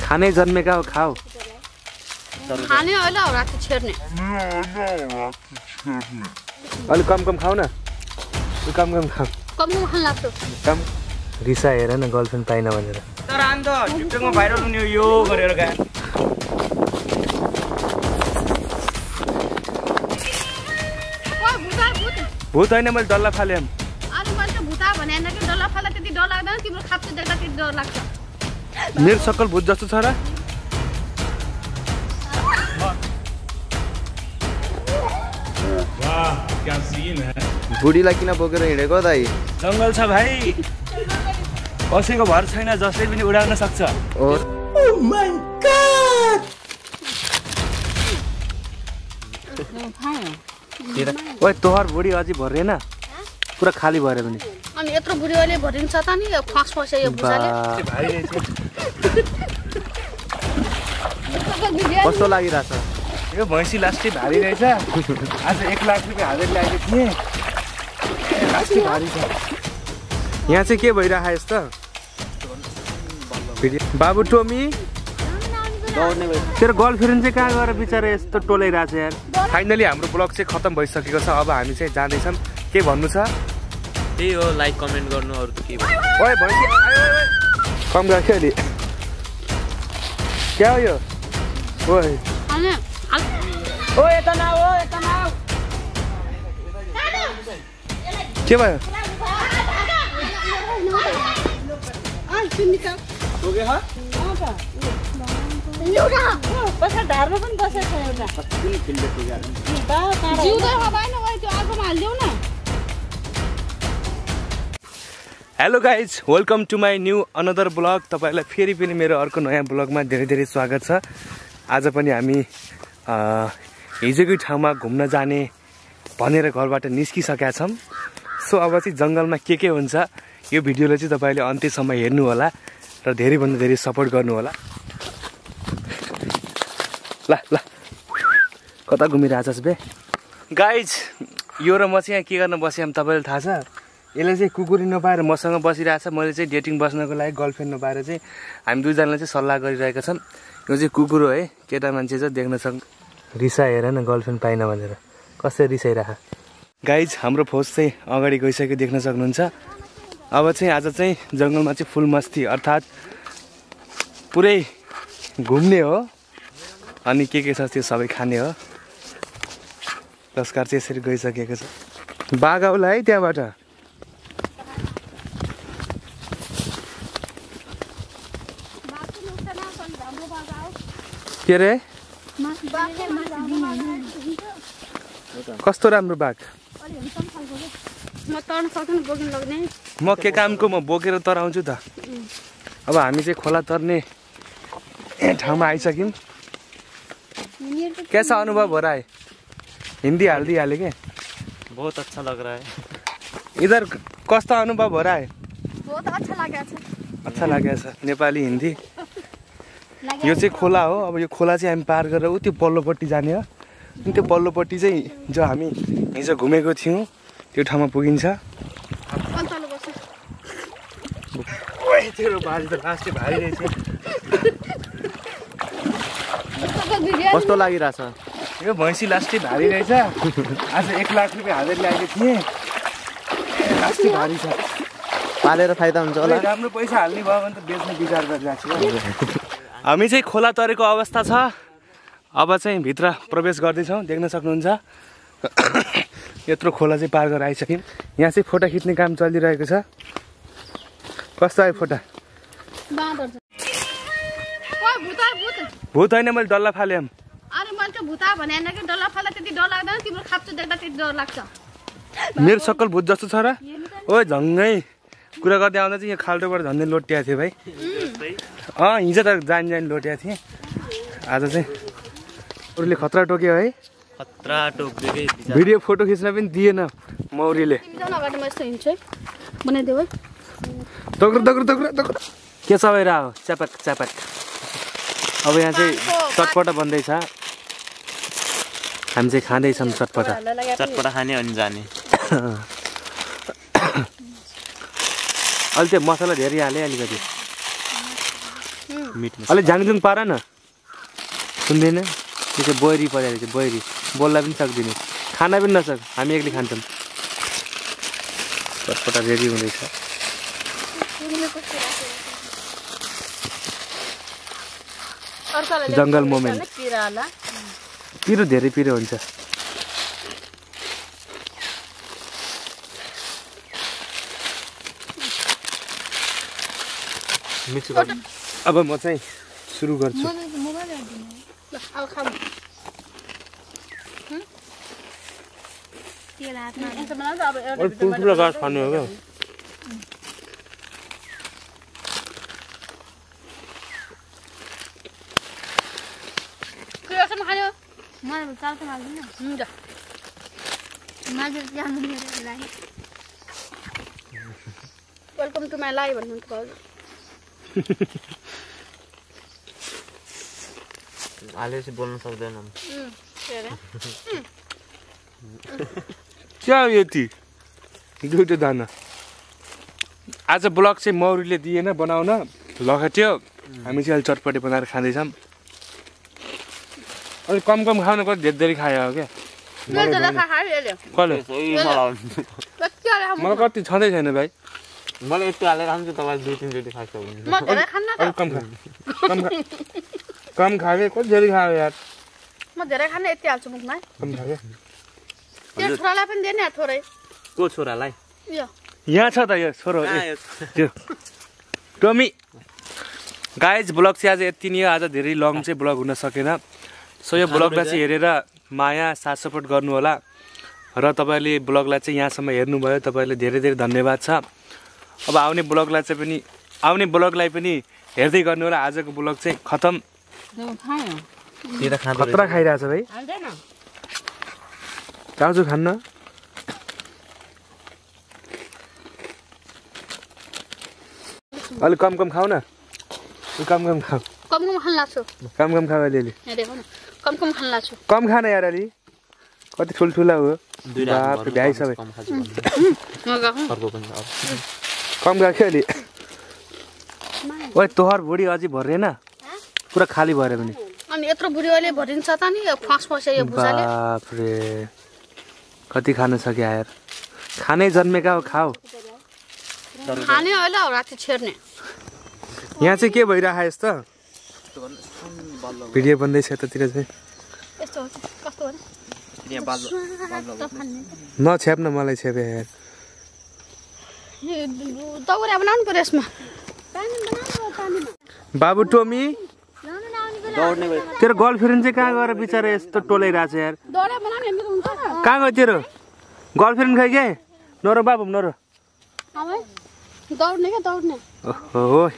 खानै जन्मेका हो खाऊ। खाने राति छेर्ने। अलिक कम कम खाऊ न। कम कम खाऊ। कम खान लाग्छ। कम। रिसा हेर न गर्लफ्रेन्ड पाइन भनेर। तर अन्त टिकटकमा भाइरल हुने यो गरेर भूत होइन मैले डल्ला फालेँ। डर लाग्दैन तिम्रो खाप्चो देख्दा त्यति डर लाग्छ? मेरो सक्कल भूत जस्तो छ र। बुढीलाई किन बोकेर हिँडेको दाइ जङ्गल छ भाइ। कसैको भर छैन जसले पनि उडाउन सक्छ। हो। ओए तोहर बुढी अझै भरेन पुरा खाली भरे पनि। अनि यत्रो बुढीले भरिन्छ त नि फाँस फस्यो यो कस्तो लागिरहेछ? यो भैँसी लास्टै भारी रहेछ। आज एक लाख रुपियाँ हालेर ल्याएको थिएँ। लास्टै भारी छ। यहाँ चाहिँ के भइरहेको यस्तो? बाबु टोमी? तेरो गर्लफ्रेन्ड चाहिँ कहाँ गएर बिचरा यस्तो टोलाइरहेको छ यार? फाइनली हाम्रो ब्लग चाहिँ खतम भइसकेको छ। अब हामी चाहिँ जाँदैछौँ के भन्नु छ? त्यही हो लाइक कमेन्ट गर्नु अरू त के। कम गएको अहिले? क्या हो यो के भयो? जिउँदो भएन ओइ त्यो आगोमा hello guys welcome to my new another blog तपाईँहरूलाई फेरि पनि मेरो अर्को नयाँ ब्लगमा धेरै धेरै स्वागत छ। आज पनि हामी हिजोकै ठाउँमा घुम्न जाने भनेर घरबाट निस्किसकेका छौँ। सो अब चाहिँ जङ्गलमा के के हुन्छ यो भिडियोलाई चाहिँ तपाईँले अन्त्यसम्म हेर्नु होला र धेरैभन्दा धेरै सपोर्ट गर्नु होला ल ल। कता घुमिरहेछस् बे? गाइज यो र म चाहिँ यहाँ के गर्न बसेँ तपाईँलाई थाहा छ? यसले चाहिँ कुकुरी नपाएर मसँग बसिरहेछ। मैले चाहिँ डेटिङ बस्नको लागि गर्लफ्रेन्ड नपाएर चाहिँ हामी दुईजनाले चाहिँ सल्लाह गरिरहेका छन्। यो चाहिँ कुकुर हो केटा मान्छे चाहिँ देख्न सक् रिसा हेर न गर्लफ्रेन्ड पाइन भनेर। कसरी रिसाइरह गाइज हाम्रो फौज चाहिँ अगाडि गइसक्यो देख्न सक्नुहुन्छ। अब चाहिँ आज चाहिँ जङ्गलमा चाहिँ फुल मस्ती अर्थात् पुरै घुम्ने हो। अनि के के छ त्यो सबै खाने हो। लस्कर चाहिँ यसरी गइसकेको छ। बाघ आउला है त्यहाँबाट। के अरे? कस्तो राम्रो बाघ? म तर्न सक्दैन बोकिन लग्ने म के कामको म बोकेर तराउँछु त। अब हामी चाहिँ खोला तर्ने ठाउँमा आइसक्यौँ। कैसा अनुभव हो रहा है हिंदी हाल्दी हाले के? बहुत अच्छा लग रहा है। इधर कस्तो अनुभव हो रहा है बहुत अच्छा लागेको छ। अच्छा लागेको छ। नेपाली हिन्दी? यो चाहिँ खोला हो। अब यो खोला चाहिँ हामी पार गरेर ऊ त्यो पल्लोपट्टि जाने हो। अनि त्यो पल्लोपट्टि चाहिँ जो हामी हिजो घुमेको थियौँ त्यो ठाउँमा पुगिन्छ। कस्तो लागिरहेछ? यो भैँसी लास्टै भारी रहेछ आज एक लाख रुपियाँ हालेर ल्याएको थिएँ। लास्टै भारी छ पालेर फाइदा हुन्छ होला। राम्रो पैसा हाल्ने भयो भने त बेच्ने विचार गरिरहेको छु। हामी चाहिँ खोला तरेको अवस्था छ। अब चाहिँ भित्र प्रवेश गर्दैछौँ। देख्न सक्नुहुन्छ। यत्रो खोला चाहिँ पार गरेर आइसक्यौँ। यहाँ चाहिँ फोटो खिच्ने काम चलिरहेको छ। कस्तो आयो फोटो? भुता होइन मैले डल्ला फालेँ मेरो सक्कल भूत जस्तो छ र। ओ झङ्गै कुरा गर्दै आउँदा चाहिँ यो खाल्टोबाट झन्डै लोटिएको थियो भाइ। अँ हिजो त जान जान लोटिएको थिएँ। आज चाहिँ अरूले खतरा टोक्यो है। खतरा विचार भिडियो फोटो खिच्न पनि दिएन मौरीले। के चबाइरह हो च्यापक च्यापक। अब यहाँ चाहिँ चटपटा बन्दैछ। हामी चाहिँ खाँदैछौँ चटपटा। चटपटा खाने अनि जाने। अहिले त्यो मसला धेरै हालेँ अलिकति। मीट में अलिक झाङझुङ पार न। सुन्दैन? त्यो चाहिँ बहिरी परेको रहेछ बहिरी बोल्न पनि सक्दिनँ। खाना पनि नसक हामी एक्लै खान्छौँ। चटपटा रेडी हुँदैछ। जङ्गल मोमेन्ट। पिरो धेरै पिरो हुन्छ। मिक्स अब म चाहिँ सुरु गर्छु। ठुल्ठुलो गाछ खानु हो क्या? वेलकम टु माई लाइभ भन्नुहुन्छ आले से बोल्न सक्दैन। क्या हो यति? दुइटै दाना। आज ब्लग चाहिँ मौरीले दिएन बनाउन। लखेट्यो हामी चाहिँ अहिले चटपटे बनाएर खाँदैछौँ। अलिक कम कम खानु कति धेरै धेरै खायो हो क्या? कसले? मलाई कति छँदै छैन भाइ। मलाई यति हालेर खान्छु तपाईँले दुई तिनचोटि खाएको हुन्छ। म धेरै खान्न त। अलिक कम खा। कम खा। कम खायो कति धेरै खायो यार। म धेरै खान्न यति हाल्छु मुखमा कम खायो त्यो छोरालाई पनि दिने थोरै. को छोरालाई यो. यहाँ छ त यो छोरो यो? त्यो टमी गाइज ब्लग चाहिँ आज यति नै हो आज धेरै लङ चाहिँ ब्लग हुन सकेन. सो यो ब्लगलाई चाहिँ हेरेर माया साथ सपोर्ट गर्नु होला र तपाईँले ब्लगलाई चाहिँ यहाँसम्म हेर्नुभयो तपाईँले धेरै धेरै धन्यवाद छ। अब आउने ब्लगलाई चाहिँ पनि आउने ब्लगलाई पनि हेर्दै गर्नु होला आजको ब्लग चाहिँ खतम। खतरा खाइरहेछ भाइ हाल्दैन काजु खान्न अलिक कम कम खाऊ न कम कम खाऊ कम कम खान लाग्छु कम कम खाऊ अलिअलि यहाँ देखो न कम कम खान लाग्छु कम खान यार अलि कति ठुल्ठुला हो बाप भ्याइ सबै कम गएको अलि ओइ तोहर भुँडी अझै भरेन पुरा खाली भएर पनि। अनि यत्रो बुढीले भरिन्छ त नि यो फाँस फस्यो यो भुजाले बाफ्रे कति खान सक्यो यार खानै जन्मेका हो खाऊ। खाने अहिले राति छेर्ने। यहाँ चाहिँ के भइरहेको यस्तो? भिडियो बन्दैछ यतातिर चाहिँ। नछ्याप न मलाई छ्यापे यार दौरा बनाउनु पऱ्यो यसमा। बाबु टोमी। तेरो गर्लफ्रेन्ड चाहिँ कहाँ गएर बिचरा यस्तो टोलाइरहेको छ यार कहाँ गयो तेरो? गर्लफ्रेन्ड खै के? नरो बाबु नरो। अब